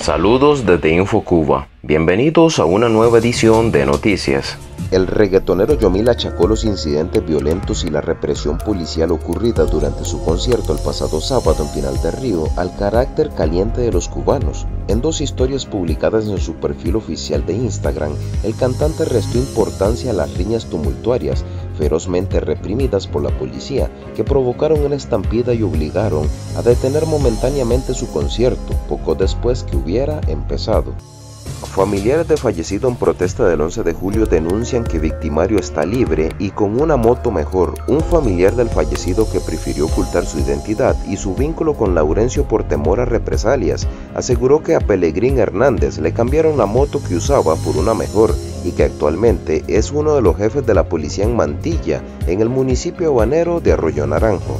Saludos desde InfoCuba. Bienvenidos a una nueva edición de Noticias. El reggaetonero Yomil achacó los incidentes violentos y la represión policial ocurrida durante su concierto el pasado sábado en Pinal del Río al carácter caliente de los cubanos. En dos historias publicadas en su perfil oficial de Instagram, el cantante restó importancia a las riñas tumultuarias ferozmente reprimidas por la policía, que provocaron una estampida y obligaron a detener momentáneamente su concierto poco después que hubiera empezado. Familiares de fallecido en protesta del 11 de julio denuncian que victimario está libre y con una moto mejor. Un familiar del fallecido que prefirió ocultar su identidad y su vínculo con Laurencio por temor a represalias, aseguró que a Pelegrín Hernández le cambiaron la moto que usaba por una mejor y que actualmente es uno de los jefes de la policía en Mantilla, en el municipio habanero de Arroyo Naranjo.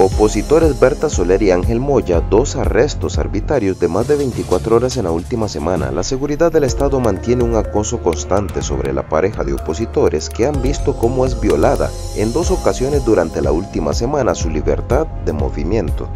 Opositores Berta Soler y Ángel Moya, dos arrestos arbitrarios de más de 24 horas en la última semana. La seguridad del Estado mantiene un acoso constante sobre la pareja de opositores que han visto cómo es violada en dos ocasiones durante la última semana su libertad de movimiento.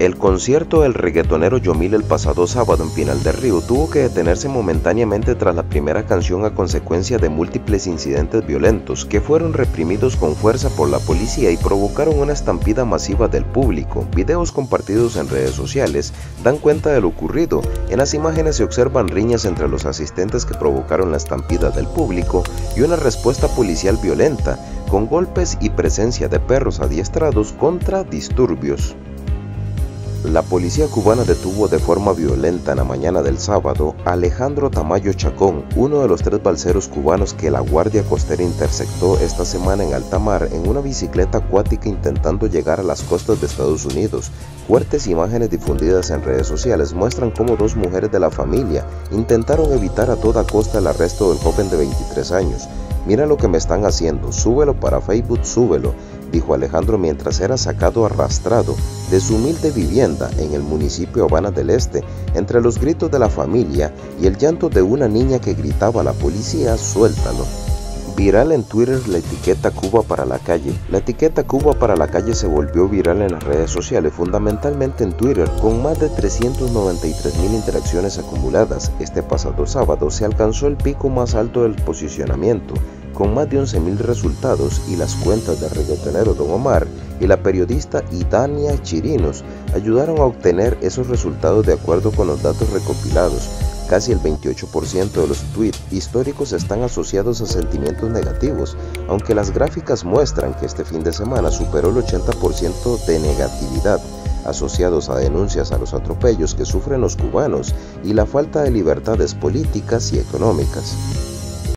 El concierto del reggaetonero Yomil el pasado sábado en Pinal del Río tuvo que detenerse momentáneamente tras la primera canción a consecuencia de múltiples incidentes violentos que fueron reprimidos con fuerza por la policía y provocaron una estampida masiva del público. Videos compartidos en redes sociales dan cuenta de lo ocurrido. En las imágenes se observan riñas entre los asistentes que provocaron la estampida del público y una respuesta policial violenta, con golpes y presencia de perros adiestrados contra disturbios. La policía cubana detuvo de forma violenta en la mañana del sábado a Alejandro Tamayo Chacón, uno de los tres balseros cubanos que la Guardia Costera interceptó esta semana en alta mar en una bicicleta acuática intentando llegar a las costas de Estados Unidos. Fuertes imágenes difundidas en redes sociales muestran cómo dos mujeres de la familia intentaron evitar a toda costa el arresto del joven de 23 años. Mira lo que me están haciendo, súbelo para Facebook, súbelo dijo Alejandro mientras era sacado arrastrado de su humilde vivienda en el municipio Habana del Este, entre los gritos de la familia y el llanto de una niña que gritaba a la policía, suéltalo. Viral en Twitter la etiqueta Cuba para la calle. La etiqueta Cuba para la calle se volvió viral en las redes sociales, fundamentalmente en Twitter, con más de 393 mil interacciones acumuladas. Este pasado sábado se alcanzó el pico más alto del posicionamiento, con más de 11.000 resultados y las cuentas de reggaetonero Don Omar y la periodista Idania Chirinos ayudaron a obtener esos resultados de acuerdo con los datos recopilados. Casi el 28% de los tweets históricos están asociados a sentimientos negativos, aunque las gráficas muestran que este fin de semana superó el 80% de negatividad asociados a denuncias a los atropellos que sufren los cubanos y la falta de libertades políticas y económicas.